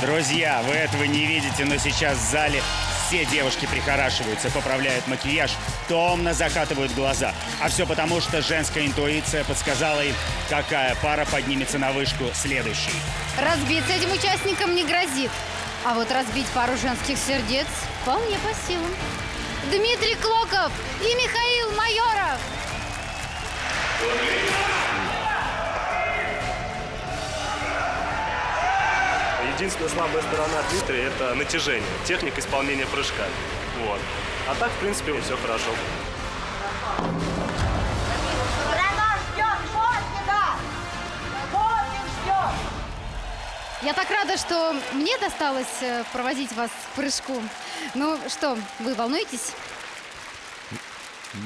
Друзья, вы этого не видите, но сейчас в зале все девушки прихорашиваются, поправляют макияж, томно закатывают глаза. А все потому, что женская интуиция подсказала им, какая пара поднимется на вышку следующей. Разбиться этим участникам не грозит. А вот разбить пару женских сердец вполне по силам. Дмитрий Клоков и Михаил Единственная слабая сторона Дмитрия – это натяжение, техника исполнения прыжка. Вот. А так, в принципе, все хорошо. Я так рада, что мне досталось э, проводить вас к прыжку. Ну что, вы волнуетесь?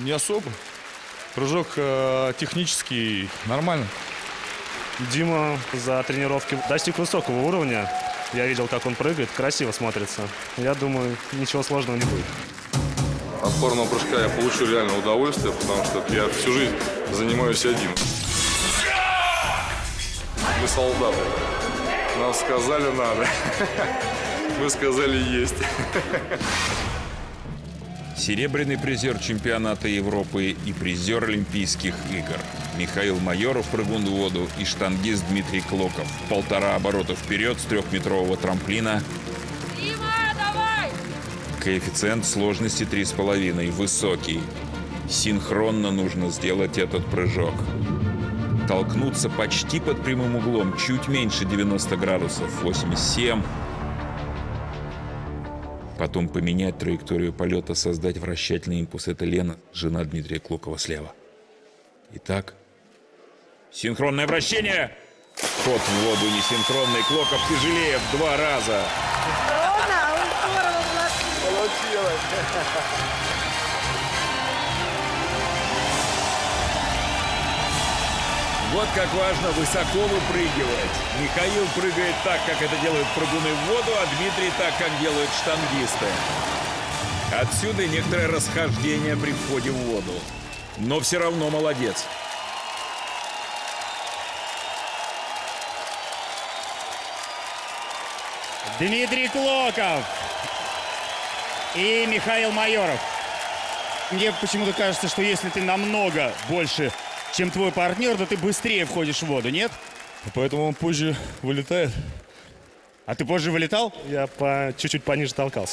Не особо. Прыжок э, технический нормально. Дима за тренировки достиг высокого уровня. Я видел, как он прыгает, красиво смотрится. Я думаю, ничего сложного не будет. От парного прыжка я получу реально удовольствие, потому что я всю жизнь занимаюсь один. Мы солдаты. Нам сказали надо. Мы сказали есть. Серебряный призер чемпионата Европы и призер Олимпийских игр. Михаил Майоров, прыгун в воду, и штангист Дмитрий Клоков. Полтора оборота вперед с трехметрового трамплина. Коэффициент сложности 3,5. Высокий. Синхронно нужно сделать этот прыжок. Толкнуться почти под прямым углом, чуть меньше 90 градусов, 87. Потом поменять траекторию полета, создать вращательный импульс. Это Лена, жена Дмитрия Клокова слева. Итак, синхронное вращение. Ход в воду несинхронный. Клоков тяжелее в два раза. Вот как важно высоко выпрыгивать. Михаил прыгает так, как это делают прыгуны в воду, а Дмитрий так, как делают штангисты. Отсюда некоторое расхождение при входе в воду. Но все равно молодец. Дмитрий Клоков и Михаил Майоров. Мне почему-то кажется, что если ты намного больше, чем твой партнер, то ты быстрее входишь в воду, нет? Поэтому он позже вылетает. А ты позже вылетал? Я по чуть-чуть пониже толкался.